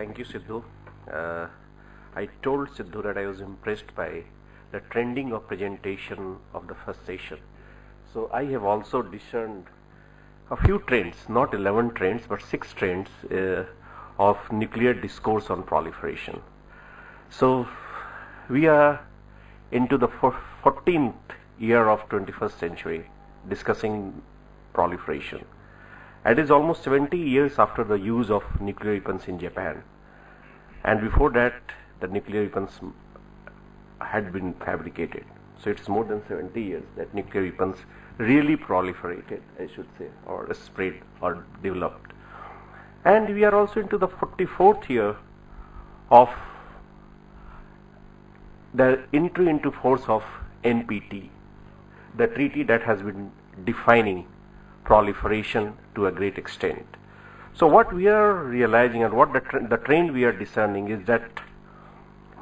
thank you, Sidhu. Uh, I told Sidhu that I was impressed by the trending of presentation of the first session. So I have also discerned a few trends, not 11 trends, but six trends uh, of nuclear discourse on proliferation. So we are into the 14th year of 21st century discussing proliferation. It is almost 70 years after the use of nuclear weapons in Japan. And before that, the nuclear weapons had been fabricated. So it's more than 70 years that nuclear weapons really proliferated, I should say, or spread or developed. And we are also into the 44th year of the entry into force of NPT, the treaty that has been defining proliferation to a great extent. So what we are realizing and what the, the trend we are discerning is that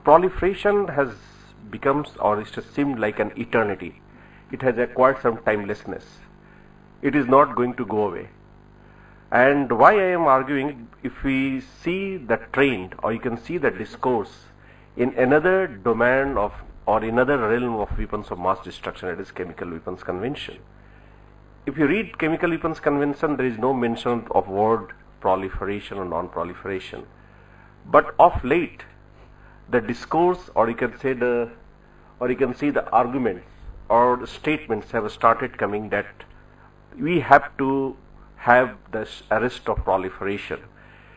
proliferation has becomes or it seemed like an eternity. It has acquired some timelessness. It is not going to go away. And why I am arguing, if we see the trend or you can see the discourse in another domain of or another realm of weapons of mass destruction, it is chemical weapons convention. If you read chemical weapons convention, there is no mention of word proliferation or non-proliferation. But of late, the discourse or you can say the or you can see the arguments or statements have started coming that we have to have this arrest of proliferation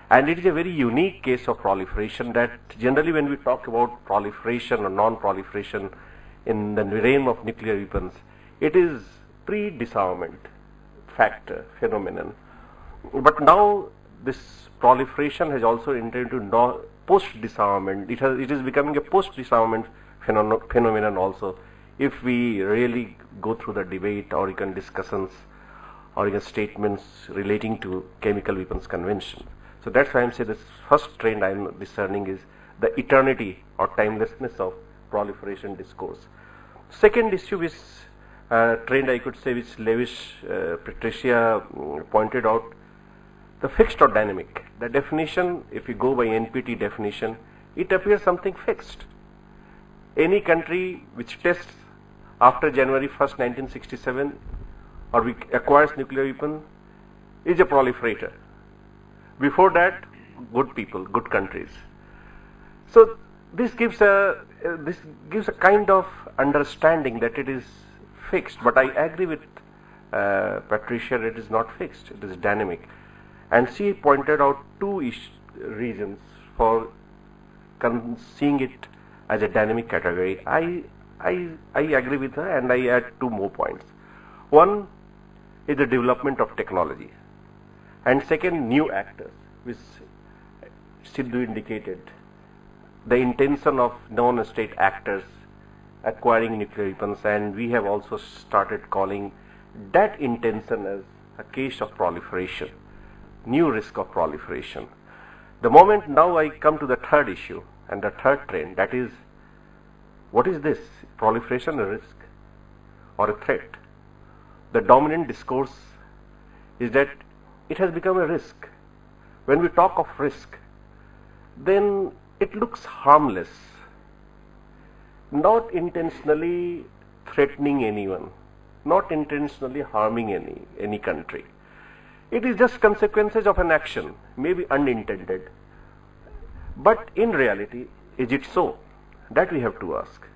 and it is a very unique case of proliferation that generally when we talk about proliferation or non-proliferation in the realm of nuclear weapons it is pre-disarmament factor phenomenon but now this proliferation has also entered into post-disarmament. It, has, it is becoming a post-disarmament phenomenon also. If we really go through the debate or even discussions or even statements relating to chemical weapons convention. So that's why I'm saying this first trend I'm discerning is the eternity or timelessness of proliferation discourse. Second issue is uh, trend I could say which Lewis uh, Patricia mm, pointed out the fixed or dynamic. The definition, if you go by NPT definition, it appears something fixed. Any country which tests after January 1st, 1967 or acquires nuclear weapon is a proliferator. Before that, good people, good countries. So this gives a uh, this gives a kind of understanding that it is fixed. But I agree with uh, Patricia, it is not fixed. It is dynamic and she pointed out two reasons for seeing it as a dynamic category. I, I, I agree with her and I add two more points. One is the development of technology and second new actors which Sidhu indicated the intention of non-state actors acquiring nuclear weapons and we have also started calling that intention as a case of proliferation new risk of proliferation. The moment now I come to the third issue and the third trend that is what is this proliferation a risk or a threat? The dominant discourse is that it has become a risk. When we talk of risk then it looks harmless not intentionally threatening anyone not intentionally harming any any country it is just consequences of an action, maybe unintended. But in reality, is it so? That we have to ask.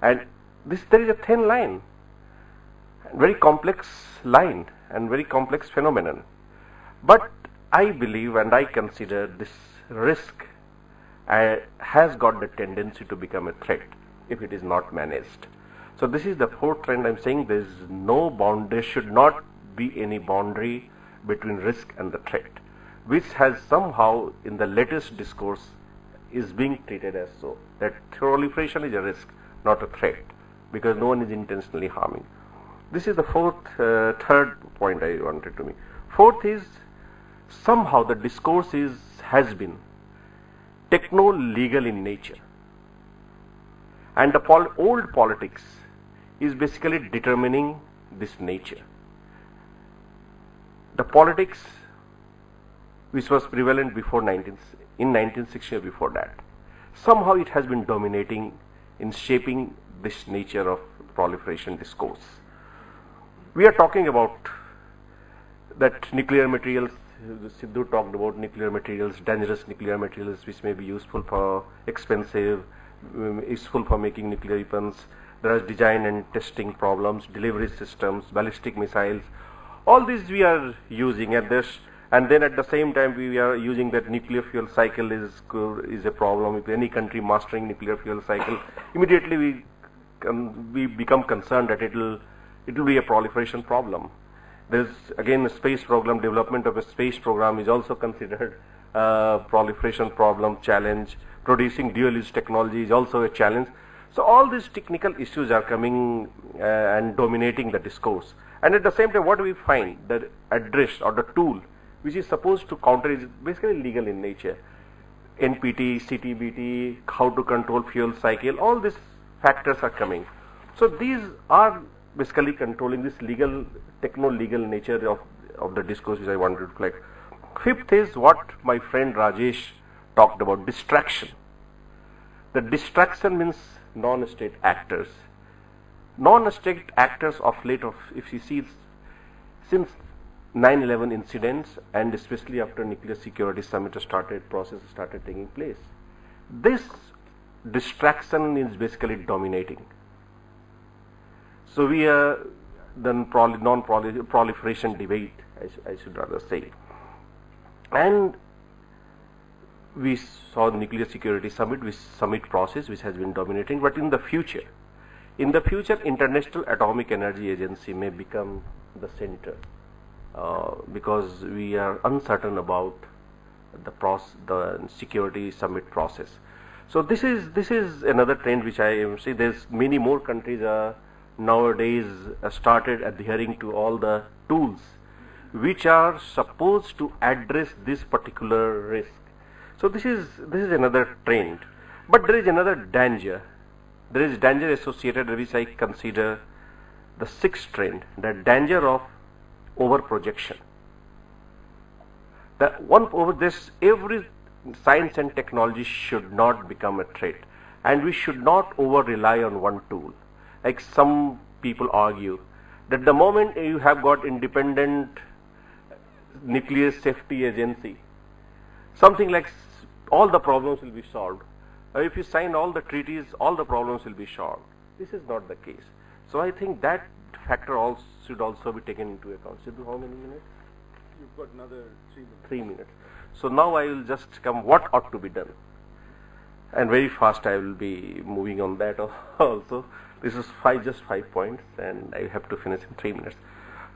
And this there is a thin line, very complex line and very complex phenomenon. But I believe and I consider this risk uh, has got the tendency to become a threat if it is not managed. So this is the fourth trend I'm saying there is no bound, there should not be any boundary between risk and the threat, which has somehow in the latest discourse is being treated as so, that proliferation is a risk, not a threat, because no one is intentionally harming. This is the fourth, uh, third point I wanted to make. Fourth is somehow the discourse is, has been techno-legal in nature. And the pol old politics is basically determining this nature the politics which was prevalent before 19, in 1960 or before that. Somehow it has been dominating in shaping this nature of proliferation discourse. We are talking about that nuclear materials, Sidhu talked about nuclear materials, dangerous nuclear materials which may be useful for expensive, Um, useful for making nuclear weapons. There are design and testing problems, delivery systems, ballistic missiles. All these we are using at this and then at the same time we are using that nuclear fuel cycle is is a problem if any country mastering nuclear fuel cycle immediately we we become concerned that it will it will be a proliferation problem there's again a space program development of a space program is also considered a proliferation problem challenge producing dual use technology is also a challenge so all these technical issues are coming uh, and dominating the discourse and at the same time what we find the address or the tool which is supposed to counter is basically legal in nature. NPT, CTBT, how to control fuel cycle, all these factors are coming. So these are basically controlling this legal, techno-legal nature of, of the discourse which I wanted to reflect. Fifth is what my friend Rajesh talked about, distraction. The distraction means non-state actors. Non-state actors of late of, if you see, since 9-11 incidents and especially after nuclear security summit started, process started taking place. This distraction is basically dominating. So we are the non-proliferation debate, I, I, should rather say. And we saw the nuclear security summit, which summit process, which has been dominating. But in the future, in the future, International Atomic Energy Agency may become the center uh, because we are uncertain about the process, the security summit process. So this is this is another trend which I see. There's many more countries are nowadays started adhering to all the tools which are supposed to address this particular risk. So this is this is another trend, but there is another danger. There is danger associated which I consider the sixth trend, the danger of over projection. The one over this, every science and technology should not become a threat, and we should not over rely on one tool. Like some people argue that the moment you have got independent nuclear safety agency, something like all the problems will be solved. Uh, if you sign all the treaties, all the problems will be solved. This is not the case. So I think that factor also should also be taken into account. Sidhu, how many minutes? You've got another three minutes. Three minutes. So now I will just come what ought to be done. And very fast I will be moving on that also. This is five, just five points and I have to finish in three minutes.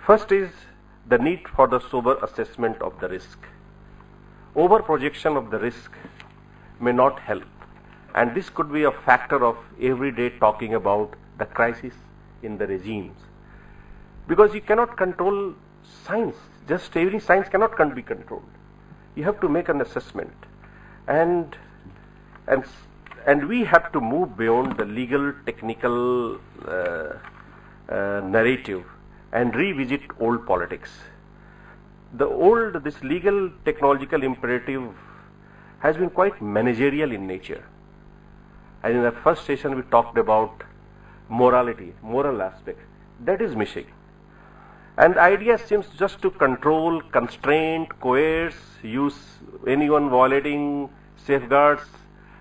First is the need for the sober assessment of the risk. Over projection of the risk may not help. And this could be a factor of every day talking about the crisis in the regimes. Because you cannot control science. Just every science cannot be controlled. You have to make an assessment. And and and we have to move beyond the legal technical uh, uh, narrative and revisit old politics the old this legal technological imperative has been quite managerial in nature. And in the first session we talked about morality moral aspect. That is missing. And the idea seems just to control, constrain, coerce, use anyone violating safeguards,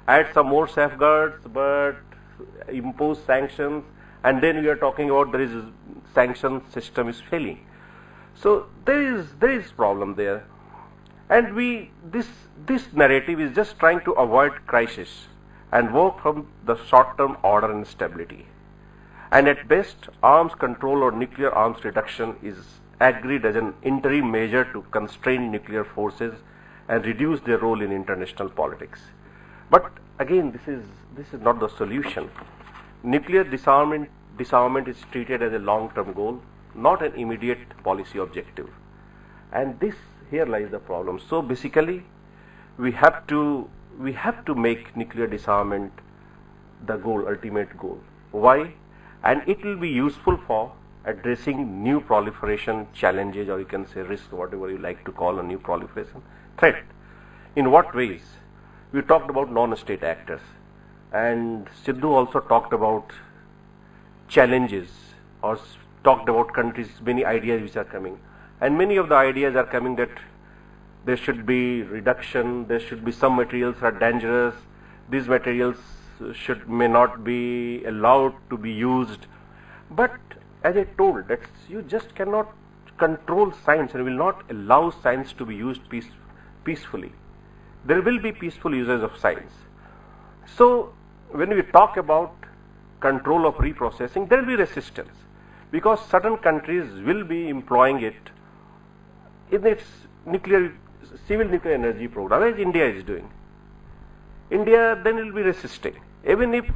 add some more safeguards, but impose sanctions, and then we are talking about there is sanction system is failing. So there is there is problem there, and we this this narrative is just trying to avoid crisis and work from the short-term order and stability and at best arms control or nuclear arms reduction is agreed as an interim measure to constrain nuclear forces and reduce their role in international politics. But again, this is this is not the solution. Nuclear disarmament disarmament is treated as a long-term goal, not an immediate policy objective. And this here lies the problem. So basically, we have to we have to make nuclear disarmament the goal, ultimate goal. Why? and it will be useful for addressing new proliferation challenges or you can say risk whatever you like to call a new proliferation threat in what ways we talked about non-state actors, and Sidhu also talked about challenges or talked about countries, many ideas which are coming, and many of the ideas are coming that there should be reduction, there should be some materials are dangerous, these materials should may not be allowed to be used. But as I told, that you just cannot control science and will not allow science to be used peace, peacefully. There will be peaceful users of science. So when we talk about control of reprocessing, there will be resistance because certain countries will be employing it in its nuclear civil nuclear energy program as India is doing. India then will be resisting even if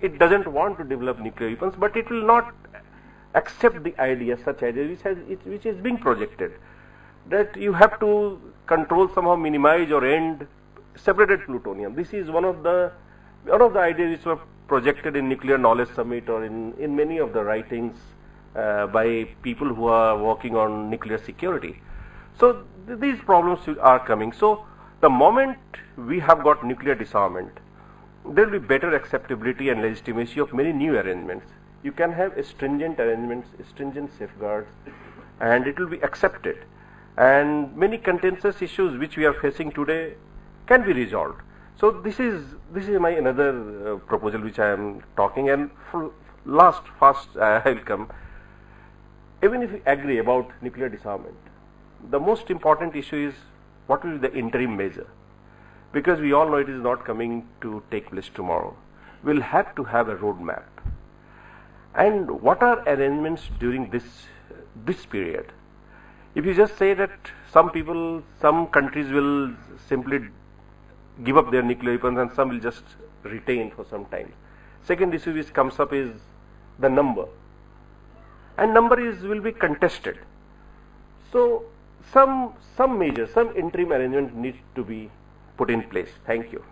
it doesn't want to develop nuclear weapons but it will not accept the idea such idea which has it, which is being projected that you have to control somehow minimize or end separated plutonium this is one of the one of the ideas which were projected in nuclear knowledge summit or in in many of the writings uh, by people who are working on nuclear security so th- these problems are coming so the moment we have got nuclear disarmament there will be better acceptability and legitimacy of many new arrangements. You can have stringent arrangements, stringent safeguards, and it will be accepted. And many contentious issues which we are facing today can be resolved. So this is this is my another uh, proposal which I am talking. And last, first uh, I will come. Even if we agree about nuclear disarmament, the most important issue is what will be the interim measure because we all know it is not coming to take place tomorrow. We'll have to have a roadmap. And what are arrangements during this this period? If you just say that some people, some countries will simply give up their nuclear weapons and some will just retain for some time. Second issue which comes up is the number. And number is will be contested. So some some measures, some interim arrangement needs to be put in place. Thank you.